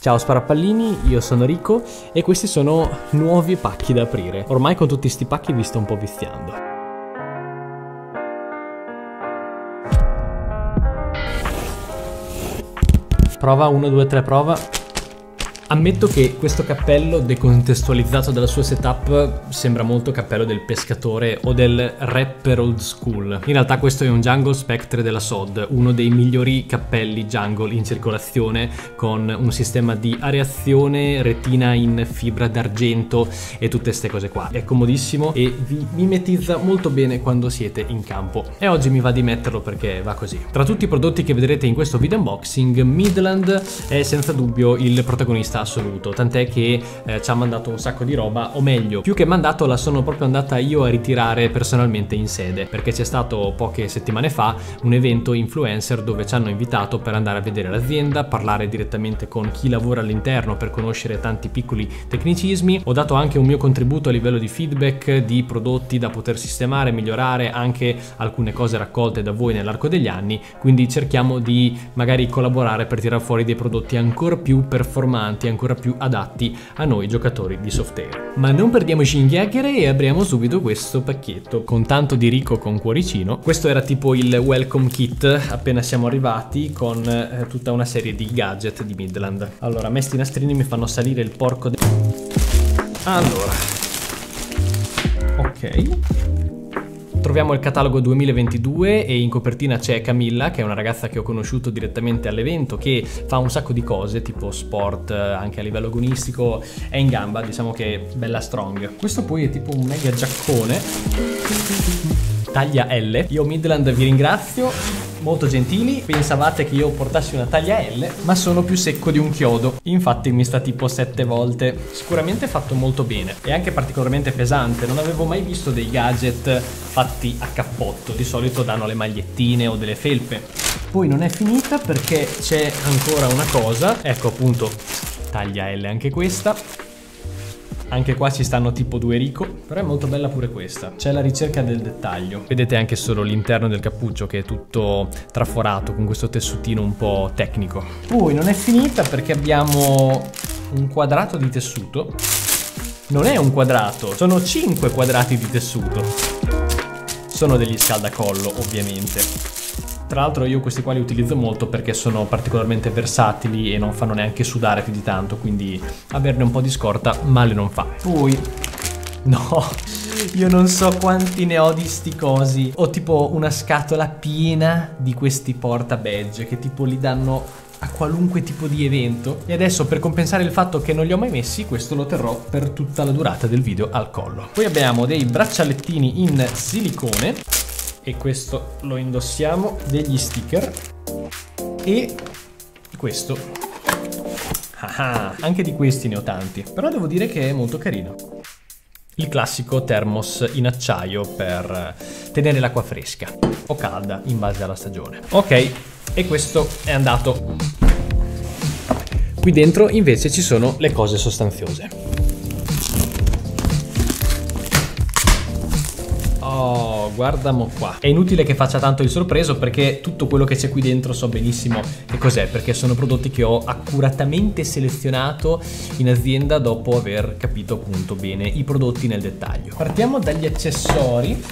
Ciao Sparappallini, io sono Rico e questi sono nuovi pacchi da aprire. Ormai con tutti sti pacchi vi sto un po' viziando. Prova 1, 2, 3, prova. Ammetto che questo cappello, decontestualizzato dalla sua setup, sembra molto cappello del pescatore o del rapper old school. In realtà questo è un Jungle Spectre della SOD, uno dei migliori cappelli jungle in circolazione, con un sistema di areazione, retina in fibra d'argento e tutte queste cose qua. È comodissimo e vi mimetizza molto bene quando siete in campo. E oggi mi va di metterlo perché va così. Tra tutti i prodotti che vedrete in questo video unboxing, Midland è senza dubbio il protagonista assoluto, tant'è che eh, ci ha mandato un sacco di roba, o meglio, più che mandato la sono proprio andata io a ritirare personalmente in sede, perché c'è stato poche settimane fa un evento influencer dove ci hanno invitato per andare a vedere l'azienda, parlare direttamente con chi lavora all'interno per conoscere tanti piccoli tecnicismi, ho dato anche un mio contributo a livello di feedback di prodotti da poter sistemare, migliorare anche alcune cose raccolte da voi nell'arco degli anni, quindi cerchiamo di magari collaborare per tirare fuori dei prodotti ancora più performanti, ancora più adatti a noi giocatori di Softair. Ma non perdiamoci in chiacchiere e apriamo subito questo pacchetto con tanto di Rico con cuoricino. Questo era tipo il welcome kit appena siamo arrivati con eh, tutta una serie di gadget di Midland. Allora, a me sti nastrini mi fanno salire il porco de... Allora. Ok. Troviamo il catalogo 2022 e in copertina c'è Camilla, che è una ragazza che ho conosciuto direttamente all'evento, che fa un sacco di cose, tipo sport, anche a livello agonistico, è in gamba, diciamo che è bella strong. Questo poi è tipo un mega giaccone, taglia L. Io Midland vi ringrazio molto gentili, pensavate che io portassi una taglia L, ma sono più secco di un chiodo. Infatti mi sta tipo 7 volte. Sicuramente fatto molto bene e anche particolarmente pesante. Non avevo mai visto dei gadget fatti a cappotto. Di solito danno le magliettine o delle felpe. Poi non è finita perché c'è ancora una cosa. Ecco appunto taglia L anche questa anche qua ci stanno tipo due Rico, però è molto bella pure questa. C'è la ricerca del dettaglio. Vedete anche solo l'interno del cappuccio che è tutto traforato con questo tessutino un po' tecnico. Poi non è finita perché abbiamo un quadrato di tessuto. Non è un quadrato, sono 5 quadrati di tessuto. Sono degli scaldacollo, ovviamente. Tra l'altro io questi qua li utilizzo molto perché sono particolarmente versatili e non fanno neanche sudare più di tanto, quindi averne un po' di scorta male non fa. Poi... No, io non so quanti ne ho di sti cosi. Ho tipo una scatola piena di questi porta badge che tipo li danno a qualunque tipo di evento e adesso per compensare il fatto che non li ho mai messi questo lo terrò per tutta la durata del video al collo poi abbiamo dei braccialettini in silicone e questo lo indossiamo, degli sticker e questo. Ah, anche di questi ne ho tanti, però devo dire che è molto carino. Il classico thermos in acciaio per tenere l'acqua fresca o calda in base alla stagione. Ok, e questo è andato. Qui dentro invece ci sono le cose sostanziose. Guardamo qua. È inutile che faccia tanto il sorpreso perché tutto quello che c'è qui dentro so benissimo che cos'è, perché sono prodotti che ho accuratamente selezionato in azienda dopo aver capito appunto bene i prodotti nel dettaglio. Partiamo dagli accessori.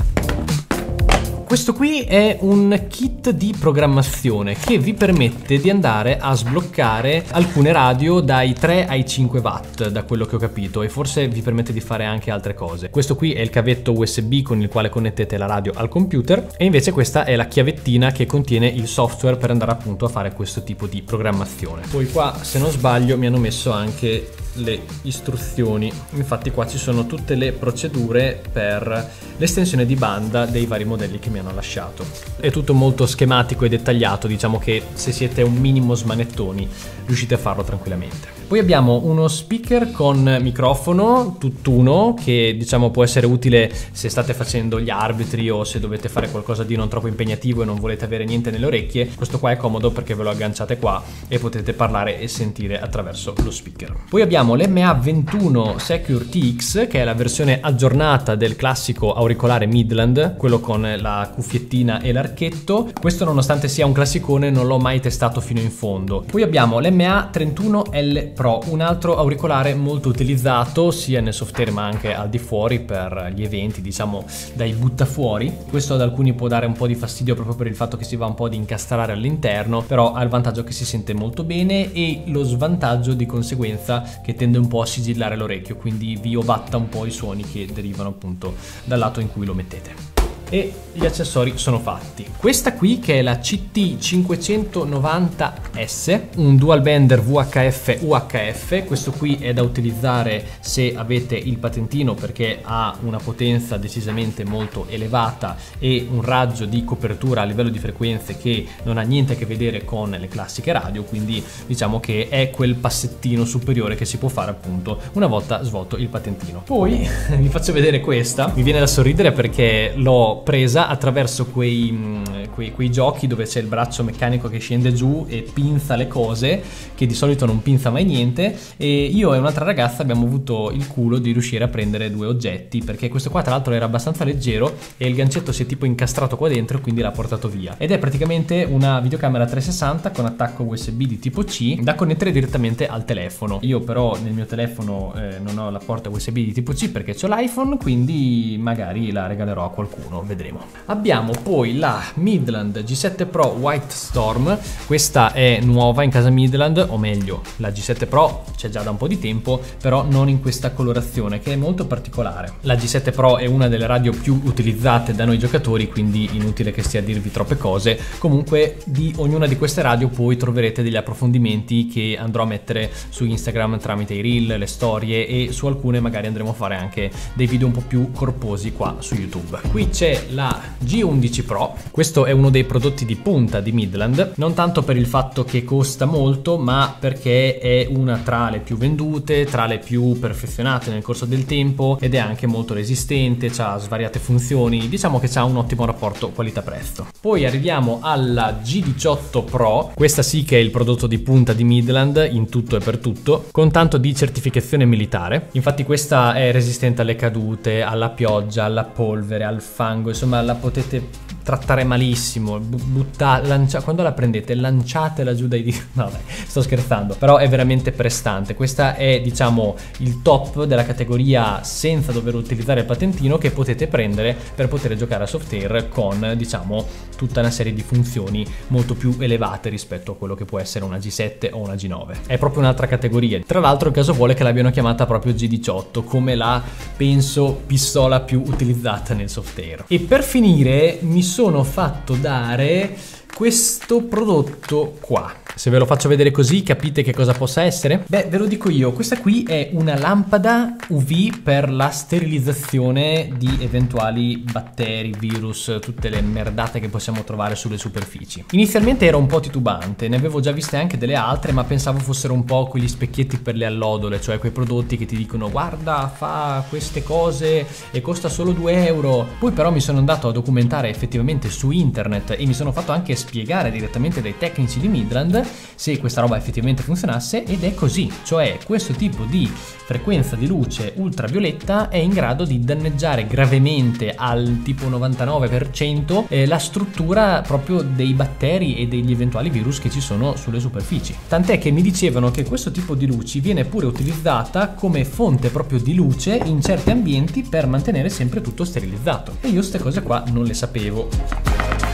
Questo qui è un kit di programmazione che vi permette di andare a sbloccare alcune radio dai 3 ai 5 watt, da quello che ho capito, e forse vi permette di fare anche altre cose. Questo qui è il cavetto USB con il quale connettete la radio al computer e invece questa è la chiavettina che contiene il software per andare appunto a fare questo tipo di programmazione. Poi qua, se non sbaglio, mi hanno messo anche le istruzioni. Infatti qua ci sono tutte le procedure per l'estensione di banda dei vari modelli che mi hanno lasciato. È tutto molto schematico e dettagliato, diciamo che se siete un minimo smanettoni riuscite a farlo tranquillamente. Poi abbiamo uno speaker con microfono, tutt'uno, che diciamo può essere utile se state facendo gli arbitri o se dovete fare qualcosa di non troppo impegnativo e non volete avere niente nelle orecchie. Questo qua è comodo perché ve lo agganciate qua e potete parlare e sentire attraverso lo speaker. Poi abbiamo abbiamo l'MA21 Secure TX che è la versione aggiornata del classico auricolare Midland, quello con la cuffiettina e l'archetto. Questo nonostante sia un classicone non l'ho mai testato fino in fondo. Poi abbiamo l'MA31L Pro, un altro auricolare molto utilizzato sia nel software ma anche al di fuori per gli eventi, diciamo dai buttafuori. Questo ad alcuni può dare un po' di fastidio proprio per il fatto che si va un po' ad incastrare all'interno, però ha il vantaggio che si sente molto bene e lo svantaggio di conseguenza che tende un po' a sigillare l'orecchio, quindi vi ovatta un po' i suoni che derivano appunto dal lato in cui lo mettete e gli accessori sono fatti. Questa qui che è la CT590S, un dual bender VHF UHF, questo qui è da utilizzare se avete il patentino perché ha una potenza decisamente molto elevata e un raggio di copertura a livello di frequenze che non ha niente a che vedere con le classiche radio, quindi diciamo che è quel passettino superiore che si può fare appunto una volta svolto il patentino. Poi vi faccio vedere questa, mi viene da sorridere perché l'ho presa attraverso quei, mm, quei, quei, giochi dove c'è il braccio meccanico che scende giù e pinza le cose, che di solito non pinza mai niente. E io e un'altra ragazza abbiamo avuto il culo di riuscire a prendere due oggetti, perché questo qua tra l'altro era abbastanza leggero e il gancetto si è tipo incastrato qua dentro quindi l'ha portato via. Ed è praticamente una videocamera 360 con attacco USB di tipo C da connettere direttamente al telefono. Io però nel mio telefono eh, non ho la porta USB di tipo C perché ho l'iPhone, quindi magari la regalerò a qualcuno vedremo. Abbiamo poi la Midland G7 Pro White Storm, questa è nuova in casa Midland, o meglio, la G7 Pro c'è già da un po' di tempo, però non in questa colorazione che è molto particolare. La G7 Pro è una delle radio più utilizzate da noi giocatori, quindi inutile che stia a dirvi troppe cose. Comunque di ognuna di queste radio poi troverete degli approfondimenti che andrò a mettere su Instagram tramite i reel, le storie e su alcune magari andremo a fare anche dei video un po' più corposi qua su YouTube. Qui c'è la G11 Pro, questo è uno dei prodotti di punta di Midland, non tanto per il fatto che costa molto, ma perché è una tra le più vendute, tra le più perfezionate nel corso del tempo ed è anche molto resistente, ha svariate funzioni, diciamo che ha un ottimo rapporto qualità-prezzo. Poi arriviamo alla G18 Pro, questa sì che è il prodotto di punta di Midland in tutto e per tutto, con tanto di certificazione militare. Infatti questa è resistente alle cadute, alla pioggia, alla polvere, al fango, insomma la potete trattare malissimo, butta, lancia, quando la prendete lanciatela giù dai diti, no dai, sto scherzando, però è veramente prestante, questa è diciamo il top della categoria senza dover utilizzare il patentino che potete prendere per poter giocare a software con diciamo tutta una serie di funzioni molto più elevate rispetto a quello che può essere una G7 o una G9, è proprio un'altra categoria, tra l'altro il caso vuole che l'abbiano chiamata proprio G18 come la penso pistola più utilizzata nel software e per finire mi sono sono fatto dare questo prodotto qua. Se ve lo faccio vedere così capite che cosa possa essere? Beh, ve lo dico io, questa qui è una lampada UV per la sterilizzazione di eventuali batteri, virus, tutte le merdate che possiamo trovare sulle superfici. Inizialmente era un po' titubante, ne avevo già viste anche delle altre, ma pensavo fossero un po' quegli specchietti per le allodole, cioè quei prodotti che ti dicono guarda, fa queste cose e costa solo 2 euro. Poi però mi sono andato a documentare effettivamente su internet e mi sono fatto anche spiegare direttamente dai tecnici di Midland se questa roba effettivamente funzionasse ed è così, cioè questo tipo di frequenza di luce ultravioletta è in grado di danneggiare gravemente al tipo 99% eh, la struttura proprio dei batteri e degli eventuali virus che ci sono sulle superfici. Tant'è che mi dicevano che questo tipo di luci viene pure utilizzata come fonte proprio di luce in certi ambienti per mantenere sempre tutto sterilizzato. E io queste cose qua non le sapevo.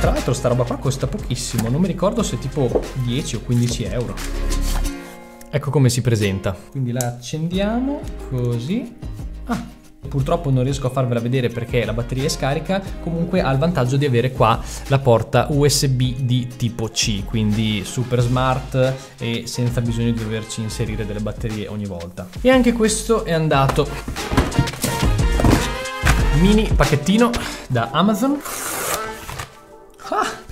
Tra l'altro sta roba qua costa pochissimo, non mi ricordo se tipo 10 o 15 euro. Ecco come si presenta. Quindi la accendiamo così. Ah, Purtroppo non riesco a farvela vedere perché la batteria è scarica, comunque ha il vantaggio di avere qua la porta USB di tipo C, quindi super smart e senza bisogno di doverci inserire delle batterie ogni volta. E anche questo è andato. Mini pacchettino da Amazon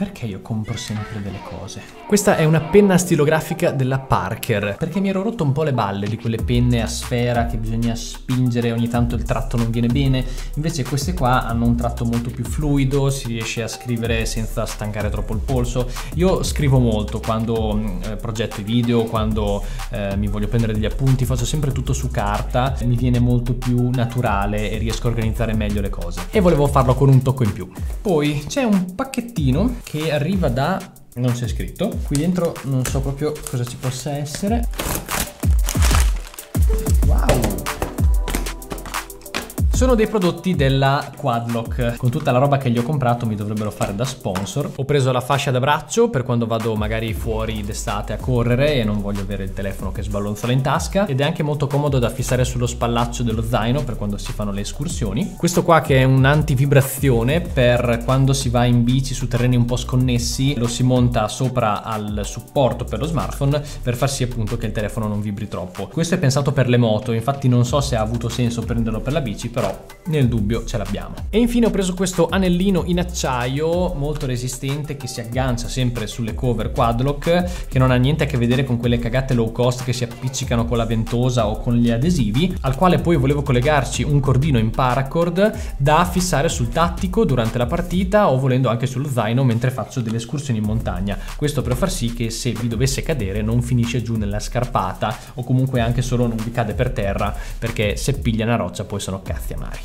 Perché io compro sempre delle cose? Questa è una penna stilografica della Parker, perché mi ero rotto un po' le balle di quelle penne a sfera che bisogna spingere, ogni tanto il tratto non viene bene. Invece queste qua hanno un tratto molto più fluido, si riesce a scrivere senza stancare troppo il polso. Io scrivo molto quando mm, eh, progetto i video, quando eh, mi voglio prendere degli appunti, faccio sempre tutto su carta, mi viene molto più naturale e riesco a organizzare meglio le cose. E volevo farlo con un tocco in più. Poi c'è un pacchettino che arriva da... non c'è scritto. Qui dentro non so proprio cosa ci possa essere. Sono dei prodotti della Quadlock. Con tutta la roba che gli ho comprato mi dovrebbero fare da sponsor. Ho preso la fascia da braccio per quando vado magari fuori d'estate a correre e non voglio avere il telefono che sballonzola in tasca ed è anche molto comodo da fissare sullo spallaccio dello zaino per quando si fanno le escursioni. Questo qua che è un antivibrazione per quando si va in bici su terreni un po' sconnessi lo si monta sopra al supporto per lo smartphone per far sì appunto che il telefono non vibri troppo. Questo è pensato per le moto, infatti non so se ha avuto senso prenderlo per la bici, però nel dubbio ce l'abbiamo. E infine ho preso questo anellino in acciaio molto resistente che si aggancia sempre sulle cover Quadlock che non ha niente a che vedere con quelle cagate low cost che si appiccicano con la ventosa o con gli adesivi al quale poi volevo collegarci un cordino in paracord da fissare sul tattico durante la partita o volendo anche sullo zaino mentre faccio delle escursioni in montagna. Questo per far sì che se vi dovesse cadere non finisce giù nella scarpata o comunque anche solo non vi cade per terra perché se piglia una roccia poi sono cazzi amari.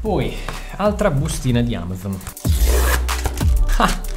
Poi, altra bustina di Amazon.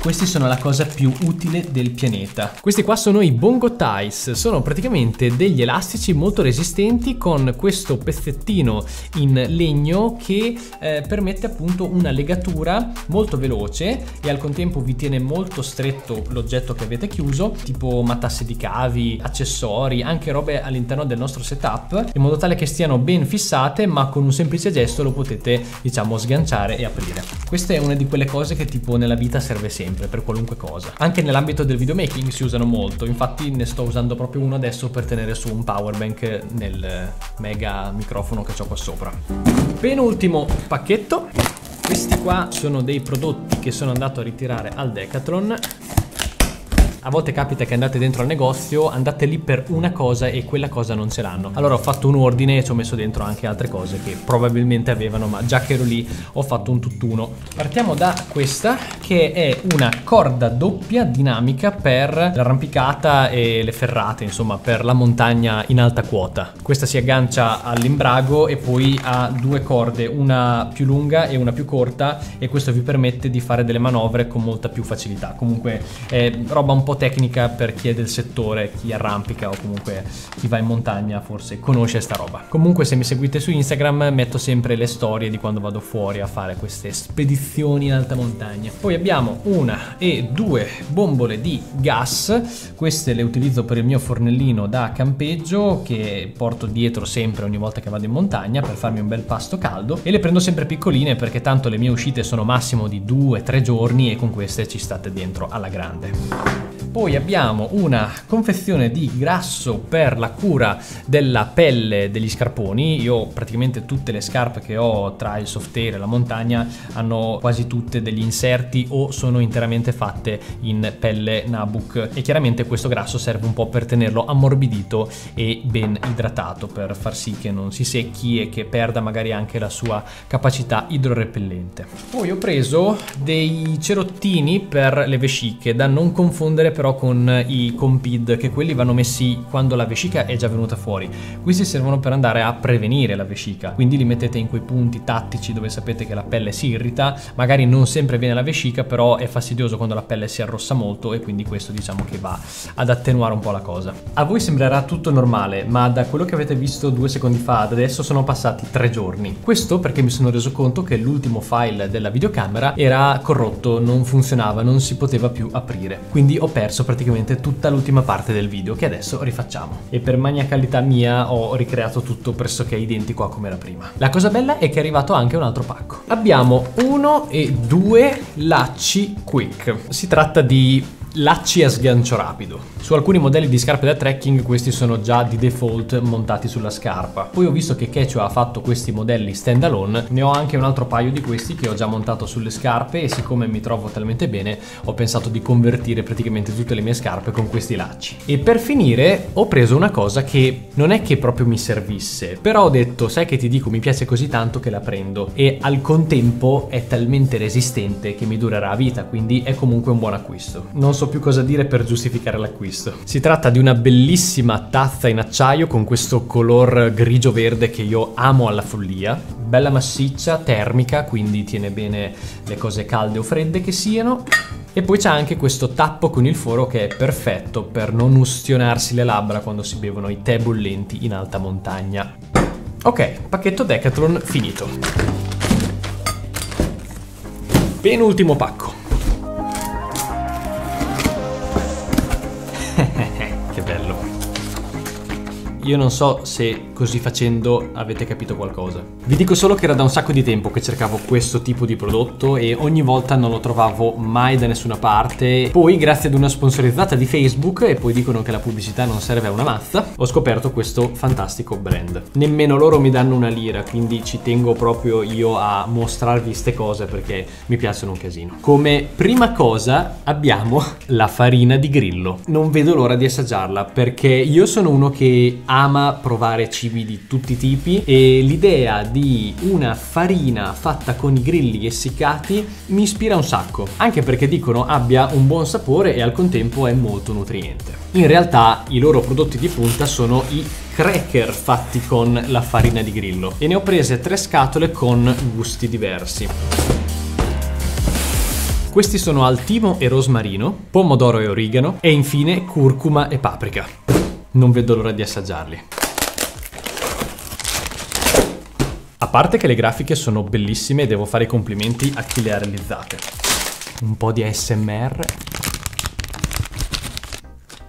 Questi sono la cosa più utile del pianeta. Questi qua sono i Bongo Ties, sono praticamente degli elastici molto resistenti con questo pezzettino in legno che eh, permette appunto una legatura molto veloce e al contempo vi tiene molto stretto l'oggetto che avete chiuso, tipo matasse di cavi, accessori, anche robe all'interno del nostro setup, in modo tale che stiano ben fissate ma con un semplice gesto lo potete diciamo sganciare e aprire. Questa è una di quelle cose che tipo nella vita serve sempre sempre, per qualunque cosa. Anche nell'ambito del videomaking si usano molto, infatti ne sto usando proprio uno adesso per tenere su un powerbank nel mega microfono che ho qua sopra. Penultimo pacchetto. Questi qua sono dei prodotti che sono andato a ritirare al Decathlon a volte capita che andate dentro al negozio, andate lì per una cosa e quella cosa non ce l'hanno. Allora ho fatto un ordine e ci ho messo dentro anche altre cose che probabilmente avevano, ma già che ero lì ho fatto un tutt'uno. Partiamo da questa che è una corda doppia dinamica per l'arrampicata e le ferrate, insomma per la montagna in alta quota. Questa si aggancia all'imbrago e poi ha due corde, una più lunga e una più corta e questo vi permette di fare delle manovre con molta più facilità. Comunque è roba un po' tecnica per chi è del settore, chi arrampica o comunque chi va in montagna forse conosce sta roba. Comunque se mi seguite su Instagram metto sempre le storie di quando vado fuori a fare queste spedizioni in alta montagna. Poi abbiamo una e due bombole di gas, queste le utilizzo per il mio fornellino da campeggio che porto dietro sempre ogni volta che vado in montagna per farmi un bel pasto caldo e le prendo sempre piccoline perché tanto le mie uscite sono massimo di 2-3 giorni e con queste ci state dentro alla grande. Poi abbiamo una confezione di grasso per la cura della pelle degli scarponi. Io praticamente tutte le scarpe che ho tra il softair e la montagna hanno quasi tutte degli inserti o sono interamente fatte in pelle Nabuk e chiaramente questo grasso serve un po' per tenerlo ammorbidito e ben idratato per far sì che non si secchi e che perda magari anche la sua capacità idrorepellente. Poi ho preso dei cerottini per le vesciche da non confondere però con i compid che quelli vanno messi quando la vescica è già venuta fuori. Questi servono per andare a prevenire la vescica, quindi li mettete in quei punti tattici dove sapete che la pelle si irrita, magari non sempre viene la vescica, però è fastidioso quando la pelle si arrossa molto e quindi questo diciamo che va ad attenuare un po' la cosa. A voi sembrerà tutto normale, ma da quello che avete visto due secondi fa ad adesso sono passati tre giorni. Questo perché mi sono reso conto che l'ultimo file della videocamera era corrotto, non funzionava, non si poteva più aprire. Quindi ho perso perso praticamente tutta l'ultima parte del video che adesso rifacciamo. E per maniacalità mia ho ricreato tutto pressoché identico a come era prima. La cosa bella è che è arrivato anche un altro pacco. Abbiamo uno e due lacci quick. Si tratta di lacci a sgancio rapido. Su alcuni modelli di scarpe da trekking questi sono già di default montati sulla scarpa. Poi ho visto che Quechua ha fatto questi modelli stand alone, ne ho anche un altro paio di questi che ho già montato sulle scarpe e siccome mi trovo talmente bene ho pensato di convertire praticamente tutte le mie scarpe con questi lacci. E per finire ho preso una cosa che non è che proprio mi servisse, però ho detto sai che ti dico mi piace così tanto che la prendo e al contempo è talmente resistente che mi durerà a vita, quindi è comunque un buon acquisto. Non so più cosa dire per giustificare l'acquisto. Si tratta di una bellissima tazza in acciaio con questo color grigio-verde che io amo alla follia. Bella massiccia, termica, quindi tiene bene le cose calde o fredde che siano. E poi c'è anche questo tappo con il foro che è perfetto per non ustionarsi le labbra quando si bevono i tè bollenti in alta montagna. Ok, pacchetto Decathlon finito. Penultimo pacco. Io non so se così facendo avete capito qualcosa. Vi dico solo che era da un sacco di tempo che cercavo questo tipo di prodotto e ogni volta non lo trovavo mai da nessuna parte. Poi, grazie ad una sponsorizzata di Facebook, e poi dicono che la pubblicità non serve a una mazza, ho scoperto questo fantastico brand. Nemmeno loro mi danno una lira, quindi ci tengo proprio io a mostrarvi queste cose perché mi piacciono un casino. Come prima cosa abbiamo la farina di grillo. Non vedo l'ora di assaggiarla perché io sono uno che ama provare cibi di tutti i tipi e l'idea di una farina fatta con i grilli essiccati mi ispira un sacco, anche perché dicono abbia un buon sapore e al contempo è molto nutriente. In realtà i loro prodotti di punta sono i cracker fatti con la farina di grillo e ne ho prese tre scatole con gusti diversi. Questi sono al timo e rosmarino, pomodoro e origano e infine curcuma e paprika. Non vedo l'ora di assaggiarli. A parte che le grafiche sono bellissime devo fare i complimenti a chi le ha realizzate. Un po' di ASMR.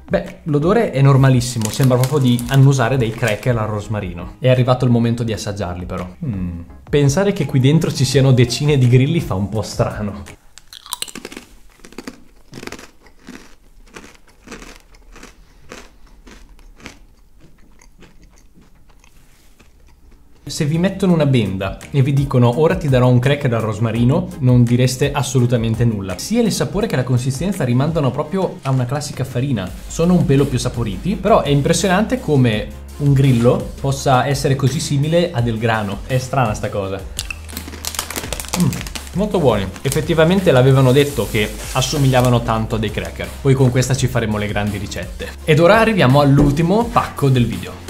Beh, l'odore è normalissimo, sembra proprio di annusare dei cracker al rosmarino. È arrivato il momento di assaggiarli però. Mm. Pensare che qui dentro ci siano decine di grilli fa un po' strano. Se vi mettono una benda e vi dicono ora ti darò un cracker al rosmarino, non direste assolutamente nulla. Sia il sapore che la consistenza rimandano proprio a una classica farina. Sono un pelo più saporiti, però è impressionante come un grillo possa essere così simile a del grano. È strana sta cosa. Mm. Molto buoni. Effettivamente l'avevano detto che assomigliavano tanto a dei cracker. Poi con questa ci faremo le grandi ricette. Ed ora arriviamo all'ultimo pacco del video.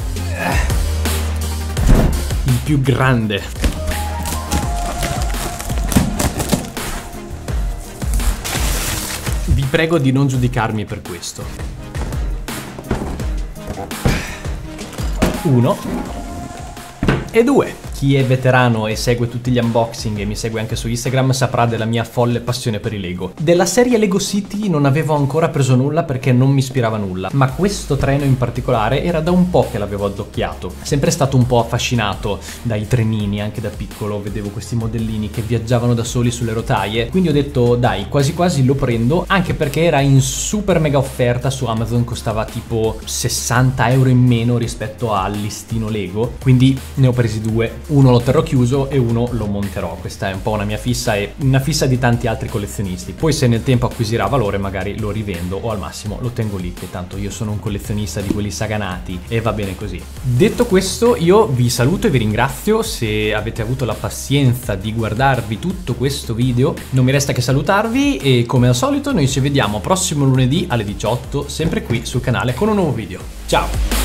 Più grande. Vi prego di non giudicarmi per questo. Uno e due. Chi è veterano e segue tutti gli unboxing e mi segue anche su Instagram saprà della mia folle passione per i Lego. Della serie Lego City non avevo ancora preso nulla perché non mi ispirava nulla, ma questo treno in particolare era da un po' che l'avevo addocchiato. Sempre stato un po' affascinato dai trenini, anche da piccolo vedevo questi modellini che viaggiavano da soli sulle rotaie, quindi ho detto dai, quasi quasi lo prendo, anche perché era in super mega offerta su Amazon, costava tipo 60 euro in meno rispetto al listino Lego, quindi ne ho presi due uno lo terrò chiuso e uno lo monterò. Questa è un po' una mia fissa e una fissa di tanti altri collezionisti. Poi se nel tempo acquisirà valore magari lo rivendo o al massimo lo tengo lì, che tanto io sono un collezionista di quelli saganati e va bene così. Detto questo io vi saluto e vi ringrazio se avete avuto la pazienza di guardarvi tutto questo video. Non mi resta che salutarvi e come al solito noi ci vediamo prossimo lunedì alle 18 sempre qui sul canale con un nuovo video. Ciao!